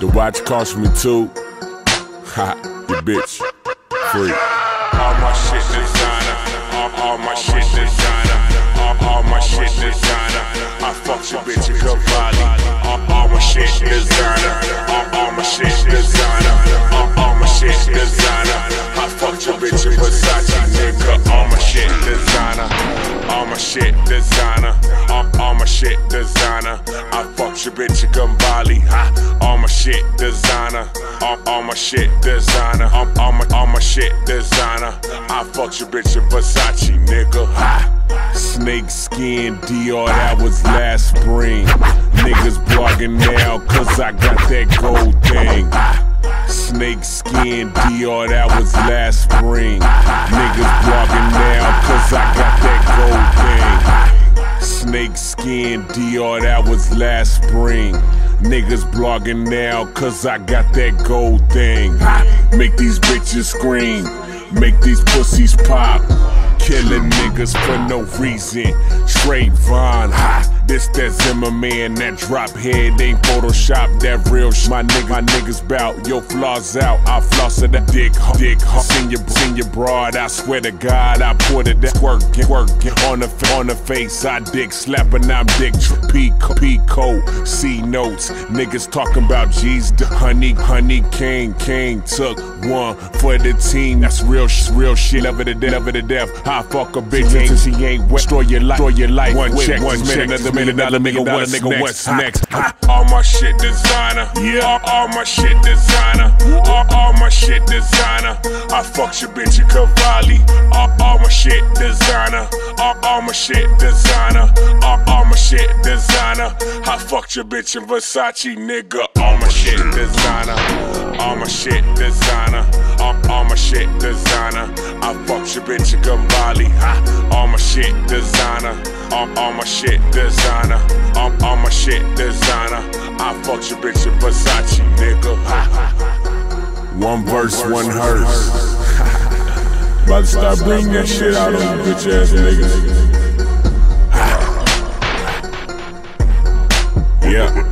cost me two. Ha, you bitch. Free. All my shit designer. All, all my shit designer. All, all my shit designer. I fucked your bitch in Cavalli. All, all my shit designer. All, all my shit designer. All, all my shit designer. I fucked your bitch in Versace, nigga. All my shit designer. All my shit designer. All, all my shit designer. Your bitch in Cavalli. Ha. All my shit designer. All, all my shit designer. All, all my all my shit designer. I fucked your bitch in Versace, nigga. Ha. Snake skin Dior, that was last spring. Niggas blogging now, cause I got that gold thing. Snake skin Dior, that was last spring. Niggas Skin Dior, that was last spring. Niggas blogging now, cause I got that gold thing. Make these bitches scream, make these pussies pop. Killing niggas for no reason. Straight Von, ha. This that Zimmerman, that drop head ain't Photoshop, that real sh- My nigga, my niggas bout, your flaws out. I floss of that dick, dick, seen your, broad. I swear to God, I put it that working, working on the on the face. I dick slapping, I'm dick Pico, Pico, C notes. Niggas talking about G's, the honey, honey, king, king took one for the team. That's real, sh- real shit. Never to death, never to death. I fuck a bitch ain't she ain't wet. Destroy your life, destroy your life. One check, one check, another minute, another nigga. What's nigga, what's next? All my shit designer. Yeah. All, my shit designer. All, my shit designer. I fucked your bitch in Cavalli. All, my shit designer. All, my shit designer. All, my shit designer. I fucked your bitch in Versace, nigga. All my shit designer. All my shit designer. All, all my shit designer. I your bitch in Cavalli. Ha. All my shit designer. All, all my shit designer. All, all my shit designer. I fucked your bitch in Versace, nigga. Ha. One verse, one hearse. About to start bringing that shit out on you bitch ass niggas. Yeah.